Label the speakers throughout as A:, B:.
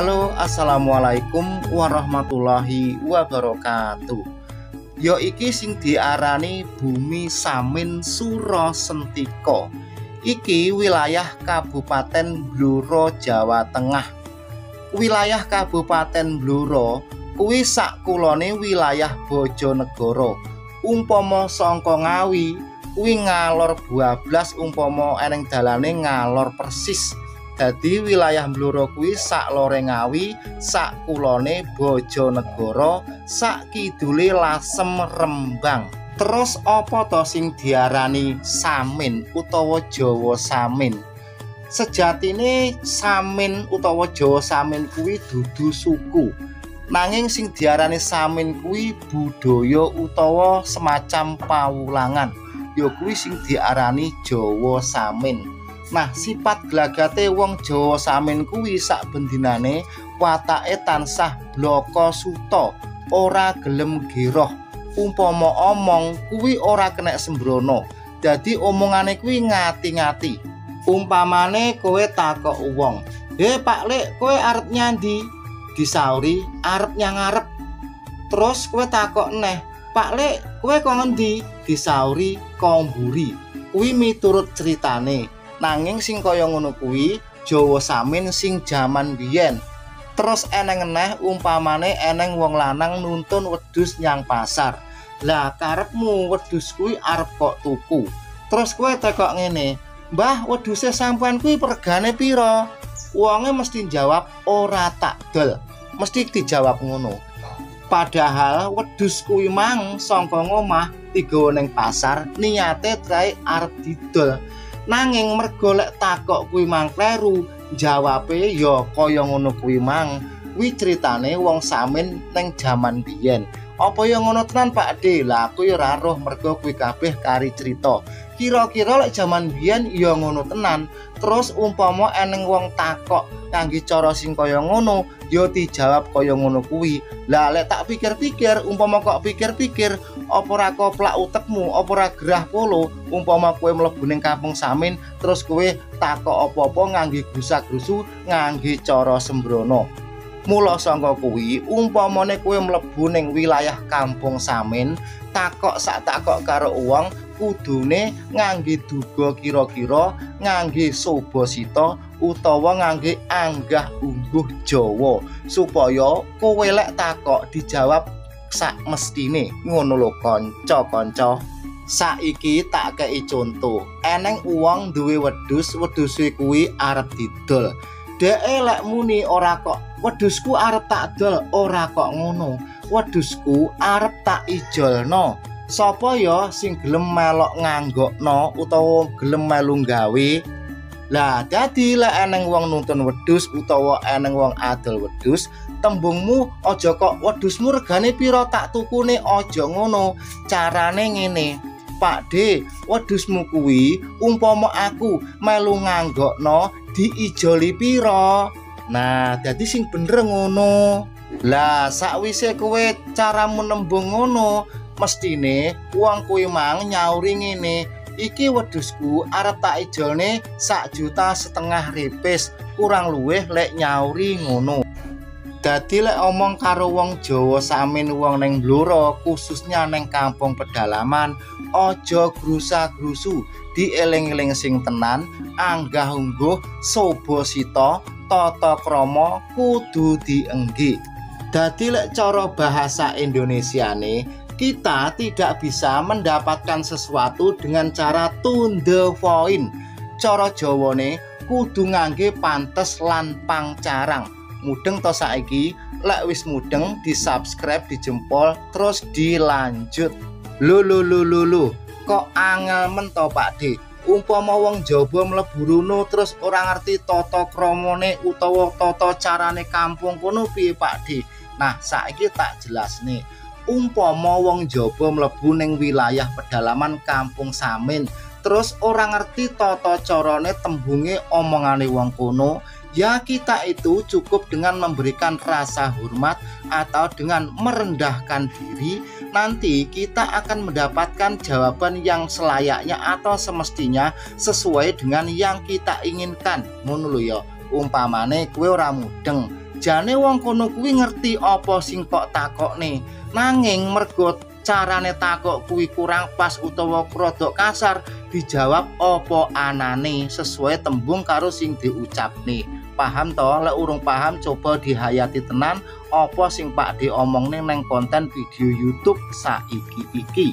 A: Halo assalamualaikum warahmatullahi wabarakatuh. Yo iki sing diarani bumi Samin Suro Sentiko Iki wilayah Kabupaten Bluro Jawa Tengah. Wilayah Kabupaten Bluro kuwi sakulone wilayah Bojonegoro. Umpama sangka Ngawi kuwi ngalor 12 umpama eneng dalane ngalor persis dadi wilayah Bluro kuwi sak lore sak kulone Bojonegoro, sak kidule Lasem Rembang. Terus apa to sing diarani Samin utawa Jawa Samin? Sejatine Samin utawa Jawa Samin kuwi dudu suku. Nanging sing diarani Samin kuwi budaya utawa semacam pawulangan. Ya kuwi sing diarani Jawa Samin. Nah, sifat glagate wong Jawa Samin kuwi sak bendinane watake tansah bloko suto, ora gelem giroh. Umpama omong kuwi ora kena sembrono. Dadi omongane kuwi ngati-ngati. Umpamane kowe takok wong, "He Pak Lek, kowe arep nyandi?" Disauri, "Arep nyang ngarep." Terus kowe takok neh, "Pak Lek, kowe kok ngendi?" Disauri, "Komburi." Kuwi miturut ceritane. Nanging sing kaya ngono kuwi Jawa Samin sing jaman biyen. Terus eneng eneh umpamane eneng wong lanang nuntun wedhus nyang pasar. Lah karepmu wedhus kuwi arep kok tuku. Terus kowe tekok ngene Mbah wedhuse sampean kuwi pergane pira? Wonge mesti jawab ora tak dol mesti dijawab ngono. Padahal wedhus kuwi mang sangka ngomah digawa ning pasar niate trae arep didol nanging mergo lek takok kuwi mang kleru jawabe ya kaya ngono kuwi mang. Kuwi critane wong samin ning jaman biyen. Apa ya ngono tenan Pak De lah aku ya ora roh mergo kuwi kabeh kari cerita kira-kira lek jaman biyen ya ngono tenan. Terus umpama eneng wong takok kangge cara sing kaya ngono ya dijawab kaya ngono kuwi. Lah lek tak pikir-pikir umpama kok pikir-pikir apa ora koplak utekmu apa ora gerah polo umpama kowe mlebu ning kampung Samin terus kowe takok apa-apa ngangge grusak-grusu ngangge cara sembrono. Mula sangka kuwi umpamane kowe mlebu ning wilayah kampung Samin takok sak takok karo uang kudune ngangge duga kira-kira ngangge soba sita utawa ngangge anggah ungguh Jawa supaya kowe lek takok dijawab sak mestine. Ngono lho kanca-kanca. Saiki tak kei conto eneng uang duwe wedhus wedhus kuwi arep didol. Dhek lek muni ora kok wedhusku arep tak dol ora kok ngono. Wedhusku arep tak ijolno sapa ya sing gelem melok nganggokno utawa gelem melu gawe lah dadi lek eneng wong nuntun wedhus utawa eneng wong adol wedhus tembungmu aja kok wedhusmu regane pira tak tukune aja ngono? Carane ngene Pak D wedhusmu kuwi umpama aku melu nganggokno diijoli pira? Nah dadi sing bener ngono. Lah sakwise kowe caramu nembung ngono mestine wong kuwi mang nyauri ngene iki wedhusku arep tak ijolne sak juta setengah ripis kurang luweh lek nyauri ngono. Dadi lek omong karo wong Jawa samin wong neng Bluro khususnya neng kampung pedalaman aja grusa-grusu dieling-eling sing tenan anggah ungguh sobo sita tata krama kudu dienggi. Dadi lek cara bahasa Indonesiane kita tidak bisa mendapatkan sesuatu dengan cara to the point. Cara Jawane kudu ngangge pantes lan pangcarang. Mudeng to saiki, lek wis mudeng di-subscribe, dijempol, terus dilanjut. Lho lho lho lho lho, kok angel men to Pak D? Umpama wong Jawa mlebu runo terus ora ngerti tata kramane utawa tata carane kampung kono piye Pak D? Nah, saiki tak jelas nih. Umpama wong jaba mlebu ning wilayah pedalaman kampung Samin terus ora ngerti tata carane tembunge omongane wong kono ya kita itu cukup dengan memberikan rasa hormat atau dengan merendahkan diri. Nanti kita akan mendapatkan jawaban yang selayaknya atau semestinya sesuai dengan yang kita inginkan. Ngono lho ya umpamane kowe ora jane wong kono kuwi ngerti apa sing kok takokne. Nanging mergo carane takok kuwi kurang pas utawa rada kasar dijawab apa anane sesuai tembung karo sing diucapne. Paham to? Lek urung paham coba dihayati tenan apa sing Pak diomongne neng konten video YouTube saiki iki.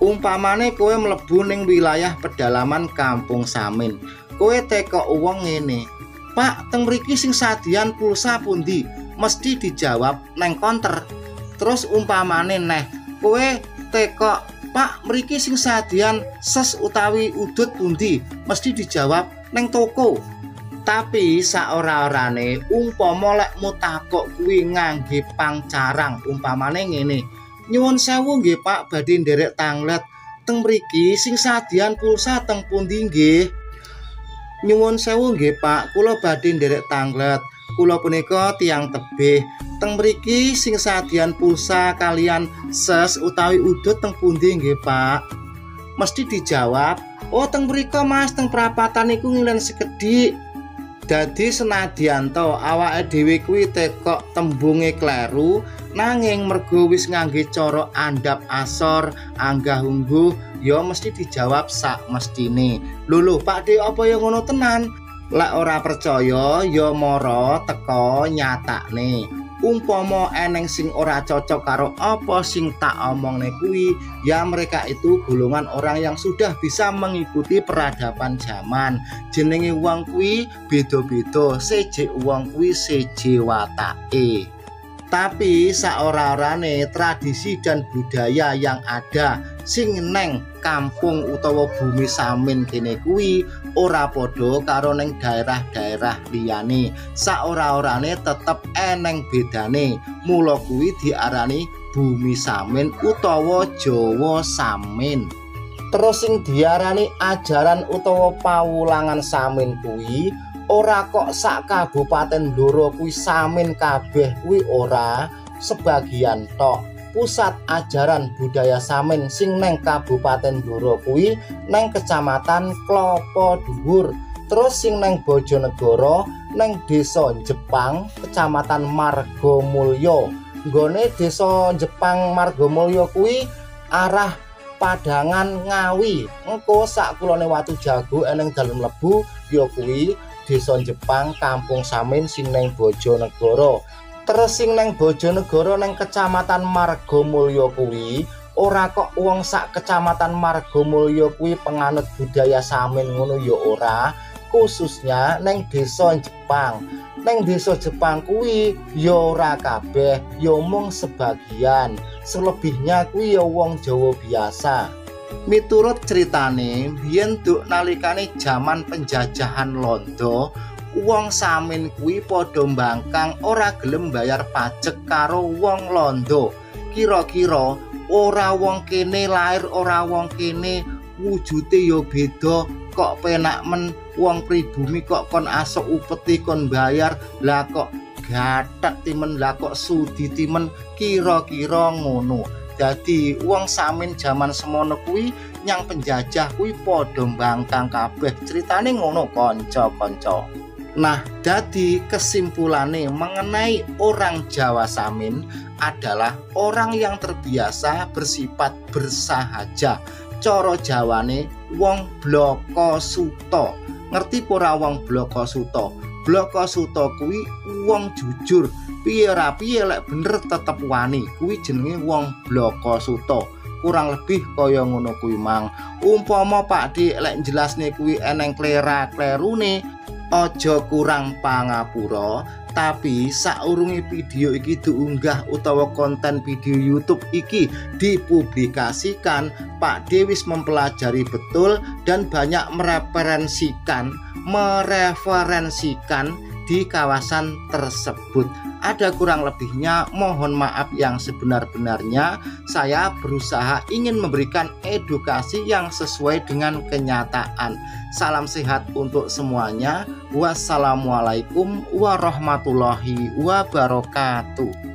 A: Umpamane kowe mlebu ning wilayah pedalaman Kampung Samin. Kowe teko uang ngene Pak teng mriki sing sadian pulsa pundi? Mesti dijawab neng konter. Terus umpamane neh kowe teko Pak mriki sing sadian ses utawi udut pundi? Mesti dijawab neng toko. Tapi saora-orane umpama lek mutakok kuwi ngangge pangcarang umpamane ngene nyuwun sewu nggih Pak badhe nderek tanglet. Teng mriki sing sadian pulsa teng pundi nggih nyuwun sewu nggih Pak. Kula badhe nderek tanglet. Kula punika tiang tebih. Teng mriki sing sadian pulsa kalian ses utawi udut teng pundi nggih Pak? Mesti dijawab. Oh teng mriko Mas. Teng perapatan iku ngilen sekedhik dadi senadyan to awake dhewe kuwi tekok tembunge kleru nanging mergo wis ngangge cara asor anggah ungguh ya mesti dijawab sak mestine. Lho Pak De apa ya ngono tenan? Lek ora percaya ya mara teko nyatakne umpama eneng sing ora cocok karo apa sing tak omongne kuwi ya mereka itu golongan orang yang sudah bisa mengikuti peradaban zaman. Jenenge uang kuwi beda-beda. Seje uang kuwi seje watake tapi saora-orane tradisi dan budaya yang ada sing neng kampung utawa bumi samin kene kuwi ora padha karo neng daerah-daerah liyane. Saora-orane tetep eneng bedane. Mula kuwi diarani bumi samin utawa Jawa samin. Terus sing diarani ajaran utawa pawulangan samin kuwi ora kok sak kabupaten Blora kuwi samin kabeh kuwi ora sebagian tok. Pusat ajaran budaya samin sing neng kabupaten Blora kuwi neng kecamatan Klopo Dhuwur terus sing neng Bojonegoro neng desa Jepang kecamatan Margomulyo. Nggone desa Jepang Margomulyo kuwi arah Padangan Ngawi. Engko sak kulone watu jago eneng dalem lebu ya kuwi desa Jepang Kampung Samin sing neng Bojonegoro. Terus sing neng Bojonegoro neng kecamatan Margomulyo kuwi ora kok wong sak kecamatan Margomulyo kuwi penganut budaya Samin ngono ya ora khususnya neng desa Jepang. Neng desa Jepang kuwi ya ora kabeh ya mung sebagian. Selebihnya kuwi ya wong Jawa biasa miturut ceritane biyen duk nalikane jaman penjajahan Londo wong samin kuwi padha mbangkang ora gelem bayar pajak karo wong Londo kira-kira ora wong kene lahir ora wong kene wujute ya beda kok penak men wong pribumi kok kon asok upeti kon bayar lah kok gathek timen lah kok sudi timen kira-kira ngono dadi wong samin jaman semono kuwi nyang penjajah kuwi padha mbangkang kabeh ceritane ngono kanca-kanca Nah, jadi kesimpulannya mengenai orang Jawa Samin adalah orang yang terbiasa bersifat bersahaja. Coro Jawane wong bloko suto. Ngerti pura wong bloko suto? Bloko suto kuwi wong jujur, piye rapi lek bener tetep wani? Kuwi jenenge wong bloko suto kurang lebih kaya ngono kuwi mang. Umpama Pak Dik lek jelasne kuwi eneng klera klerune aja kurang pangapura tapi saurungi video iki diunggah utawa konten video YouTube iki dipublikasikan Pak Dewis mempelajari betul dan banyak mereferensikan mereferensikan di kawasan tersebut. Ada kurang lebihnya, mohon maaf yang sebenar-benarnya. Saya berusaha ingin memberikan edukasi yang sesuai dengan kenyataan. Salam sehat untuk semuanya. Wassalamualaikum warahmatullahi wabarakatuh.